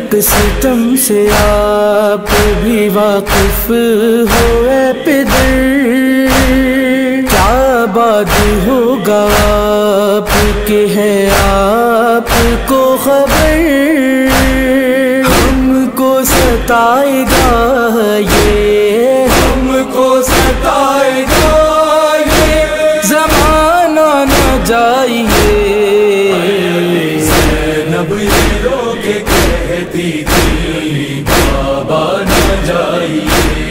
एक सितम से आप भी वाकिफ हो पिदर। क्या होगा आपके है आपको खबर? हमको सताएगा ये, हमको सताएगा ये। जमाना न जाइए। कहती थी बाबा न जाइए।